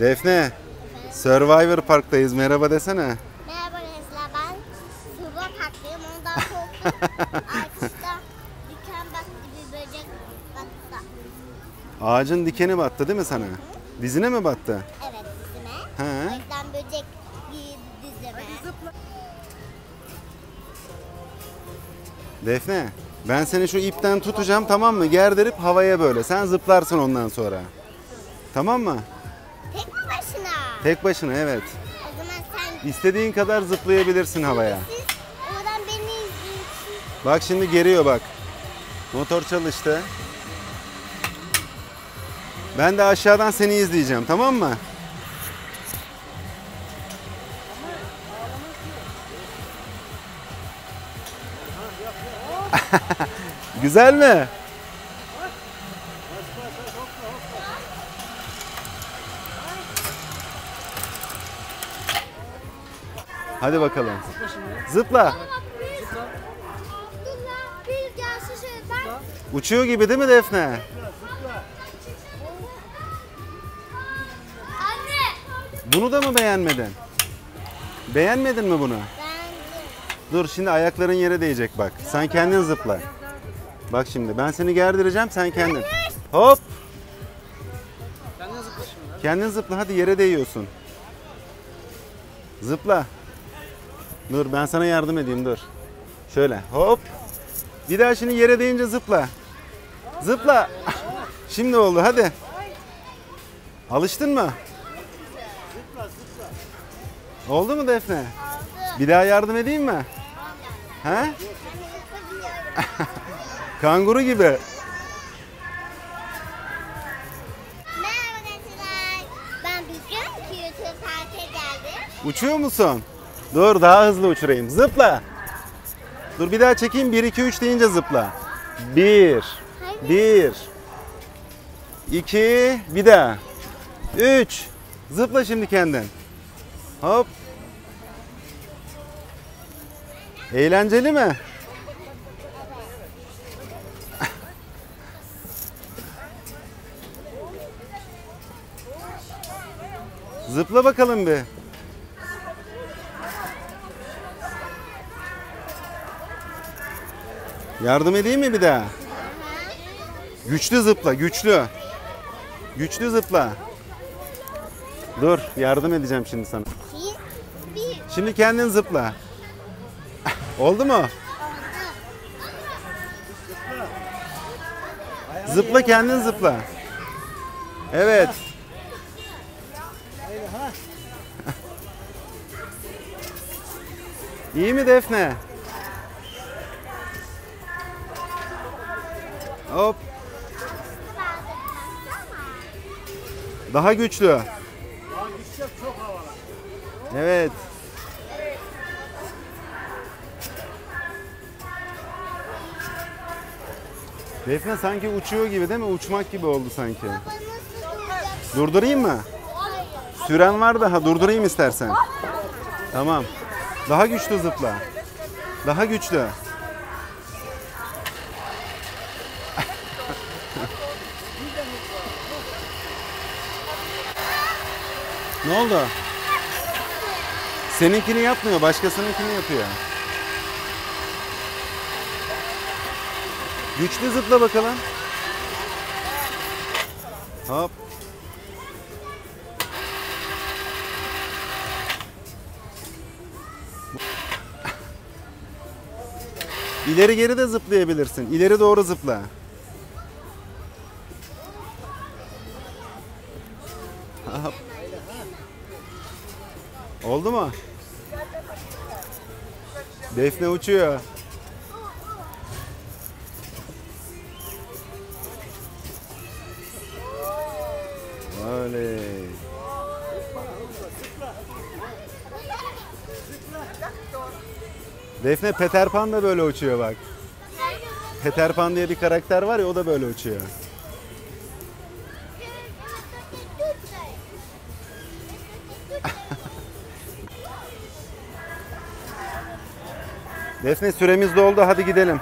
Defne, Survivor Park'tayız. Merhaba desene. Merhaba Nesla ben Tuğba Tatlıyım ondan korktum. Ağaçta diken battı bir böcek battı. Ağacın dikeni battı değil mi sana? Dizine mi battı? Evet dizime. He. O yüzden böcek girdi dizime. Defne, ben seni şu ipten tutacağım tamam mı? Gerdirip havaya böyle. Sen zıplarsın ondan sonra. Tamam mı? Tek başına? Evet. O zaman sen İstediğin kadar zıplayabilirsin havaya. siz oradan beni. Bak şimdi geriyor bak. Motor çalıştı. Ben de aşağıdan seni izleyeceğim tamam mı? Güzel mi? Hadi bakalım. Zıpla. Uçuyor gibi değil mi Defne? Bunu da mı beğenmedin? Beğenmedin mi bunu? Dur şimdi ayakların yere değecek bak. Sen kendin zıpla. Bak şimdi ben seni gerdireceğim sen kendin. Hop. Kendin zıpla hadi yere değiyorsun. Zıpla. Dur ben sana yardım edeyim dur. Şöyle hop. Bir daha şimdi yere değince zıpla. Zıpla. Şimdi oldu hadi. Alıştın mı? Oldu mu Defne? Bir daha yardım edeyim mi? He? Kanguru gibi. Uçuyor musun? Dur daha hızlı uçurayım. Zıpla. Dur bir daha çekeyim. 1 2 3 deyince zıpla. 1 1 2 bir daha. 3 Zıpla şimdi kendin. Hop. Eğlenceli mi? Zıpla bakalım bir. Yardım edeyim mi bir daha? Güçlü zıpla, güçlü. Güçlü zıpla. Dur, yardım edeceğim şimdi sana. Şimdi kendin zıpla. Oldu mu? Zıpla kendin zıpla. Evet. İyi mi Defne? Hop. Daha güçlü. Evet. Defne sanki uçuyor gibi değil mi? Uçmak gibi oldu sanki. Durdurayım mı? Süren var daha durdurayım istersen. Tamam. Daha güçlü zıpla. Daha güçlü. Ne oldu? Seninkini yapmıyor, başkasınınkini yapıyor. Güçlü zıpla bakalım. Hop. İleri geri de zıplayabilirsin. İleri doğru zıpla. Oldu mu? Defne uçuyor. Oley. Defne Peter Pan da böyle uçuyor bak. Peter Pan diye bir karakter var ya o da böyle uçuyor. Defne süremiz doldu hadi gidelim.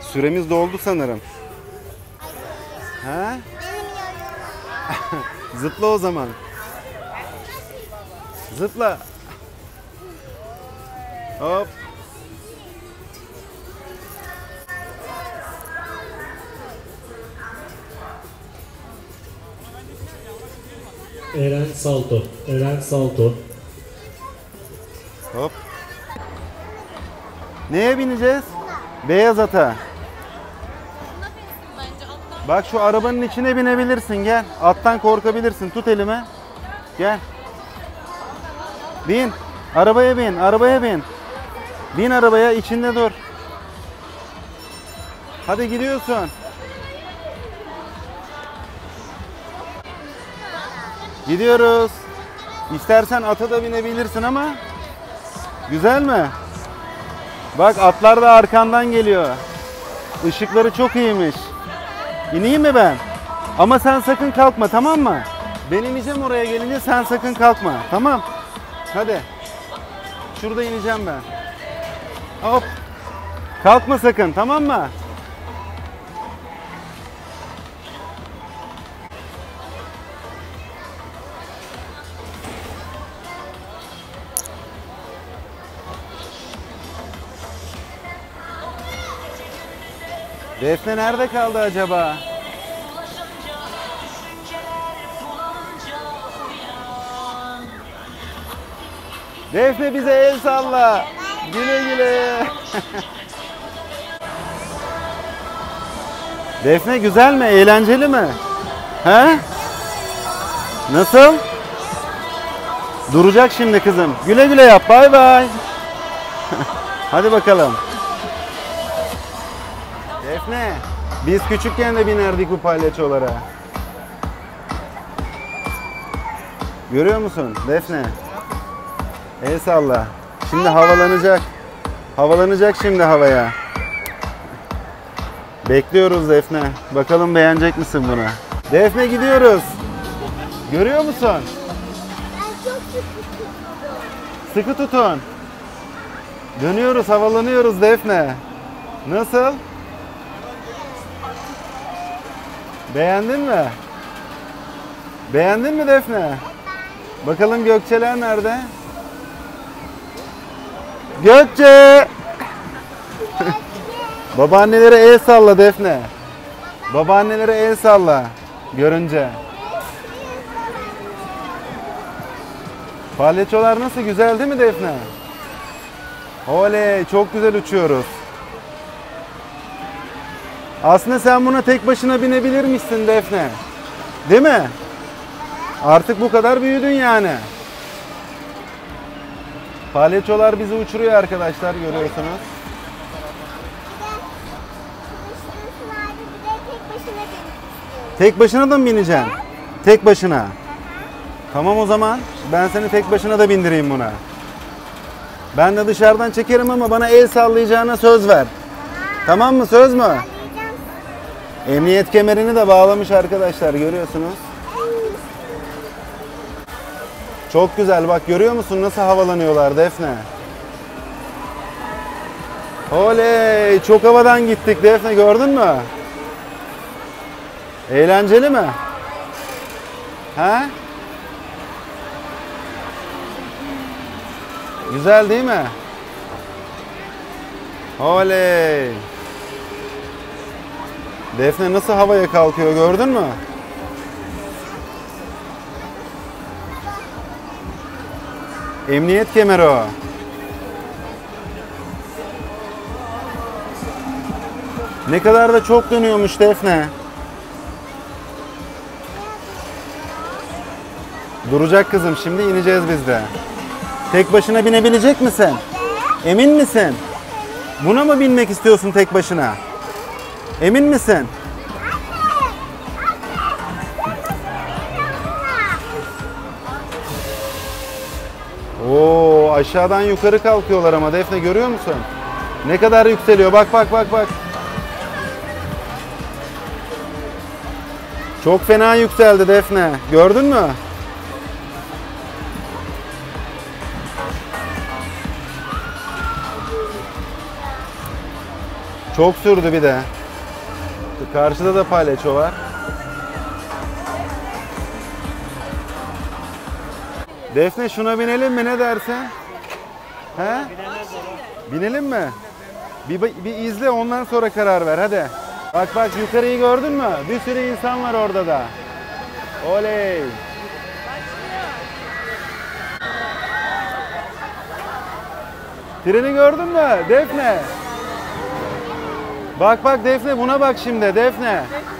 Süremiz doldu sanırım. Ha? Zıpla o zaman. Zıpla. Hop. Eren Salto. Eren Salto. Hop. Neye bineceğiz? Beyaz ata. Bak şu arabanın içine binebilirsin gel. Attan korkabilirsin. Tut elime. Gel. Bin. Arabaya bin. Arabaya bin. Bin arabaya içinde dur. Hadi gidiyorsun. Gidiyoruz. İstersen ata da binebilirsin ama güzel mi? Bak atlar da arkandan geliyor. Işıkları çok iyiymiş. İneyim mi ben? Ama sen sakın kalkma tamam mı? Ben ineceğim oraya gelince sen sakın kalkma. Tamam. Hadi. Şurada ineceğim ben. Hop. Kalkma sakın tamam mı? Defne nerede kaldı acaba? Defne bize el salla. Güle güle. Defne güzel mi? Eğlenceli mi? He? Nasıl? Duracak şimdi kızım. Güle güle yap. Bay bay. Hadi bakalım. Defne, biz küçükken de binerdik bu palyaçolara. Görüyor musun Defne? El salla. Şimdi havalanacak. Havalanacak şimdi havaya. Bekliyoruz Defne. Bakalım beğenecek misin bunu? Defne gidiyoruz. Görüyor musun? Sıkı tutun. Dönüyoruz, havalanıyoruz Defne. Nasıl? Beğendin mi? Beğendin mi Defne? Bakalım Gökçeler nerede? Gökçe! Babaannelere el salla Defne. Babaannelere el salla görünce. Palyaçolar nasıl? Güzel değil mi Defne? Oley çok güzel uçuyoruz. Aslında sen buna tek başına binebilirmişsin Defne. Değil mi? Artık bu kadar büyüdün yani. Palyaçolar bizi uçuruyor arkadaşlar görüyorsunuz. Tek başına da mı bineceksin? Tek başına. Tamam o zaman ben seni tek başına da bindireyim buna. Ben de dışarıdan çekerim ama bana el sallayacağına söz ver. Tamam mı? Söz mü? Emniyet kemerini de bağlamış arkadaşlar görüyorsunuz. Çok güzel bak görüyor musun nasıl havalanıyorlar Defne? Oley çok havadan gittik Defne gördün mü? Eğlenceli mi? Ha? Güzel değil mi? Oley. Defne nasıl havaya kalkıyor gördün mü? Emniyet kemeri o. Ne kadar da çok dönüyormuş Defne. Duracak kızım şimdi ineceğiz biz de. Tek başına binebilecek misin? Emin misin? Buna mı binmek istiyorsun tek başına? Emin misin? Oo aşağıdan yukarı kalkıyorlar ama Defne görüyor musun? Ne kadar yükseliyor. Bak bak bak bak. Çok fena yükseldi Defne. Gördün mü? Çok sürdü bir de. Karşıda da palyaço var. Defne şuna binelim mi ne dersin? He? Binelim mi? Bir, bir izle ondan sonra karar ver hadi. Bak bak yukarıyı gördün mü? Bir sürü insan var orada da. Oley. Treni gördün mü? Defne. Bak bak Defne buna bak şimdi Defne. Defne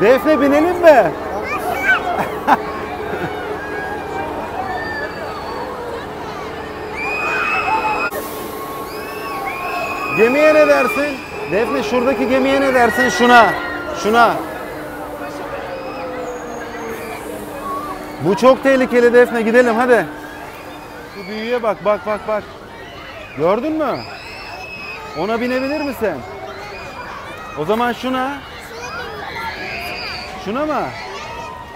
binelim mi? gemiye ne dersin? Defne şuradaki gemiye ne dersin? Şuna. Şuna. Bu çok tehlikeli Defne. Gidelim hadi. Şu büyüye bak bak bak bak. Gördün mü? Ona binebilir misin? O zaman şuna. Şuna mı?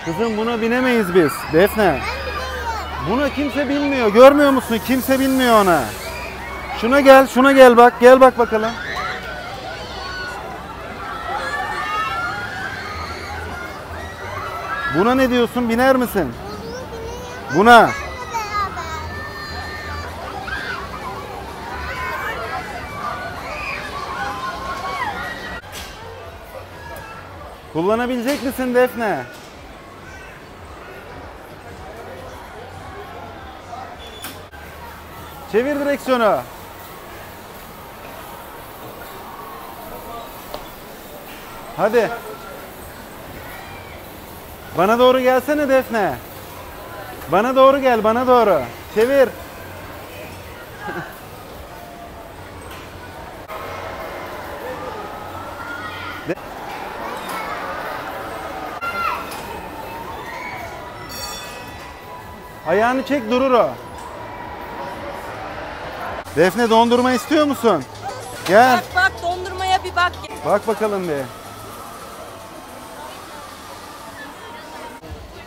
Kızım buna binemeyiz biz. Defne. Buna kimse bilmiyor. Görmüyor musun? Kimse bilmiyor ona. Şuna gel, şuna gel bak. Gel bak bakalım. Buna ne diyorsun? Biner misin? Buna. Kullanabilecek misin Defne? Çevir direksiyonu. Hadi. Bana doğru gelsene Defne. Bana doğru gel, bana doğru. Çevir. Ayağını çek durur o. Defne dondurma istiyor musun? Gel. Bak bak dondurmaya bir bak. Bak bakalım bir.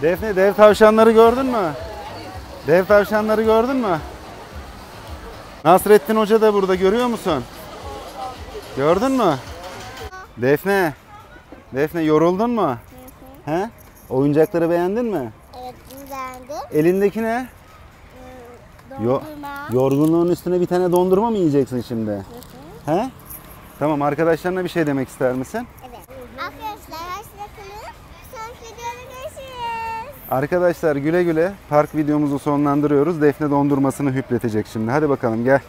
Defne dev tavşanları gördün mü? Dev tavşanları gördün mü? Nasrettin Hoca da burada görüyor musun? Gördün mü? Defne. Defne yoruldun mu? He? Oyuncakları beğendin mi? Elindeki ne? Yo- Dondurma. yorgunluğun üstüne bir tane dondurma mı yiyeceksin şimdi? He? Tamam arkadaşlarına bir şey demek ister misin? Evet. Arkadaşlar hoşça kalın. Sonraki videoda görüşürüz. Arkadaşlar güle güle park videomuzu sonlandırıyoruz. Defne dondurmasını hüpletecek şimdi. Hadi bakalım gel.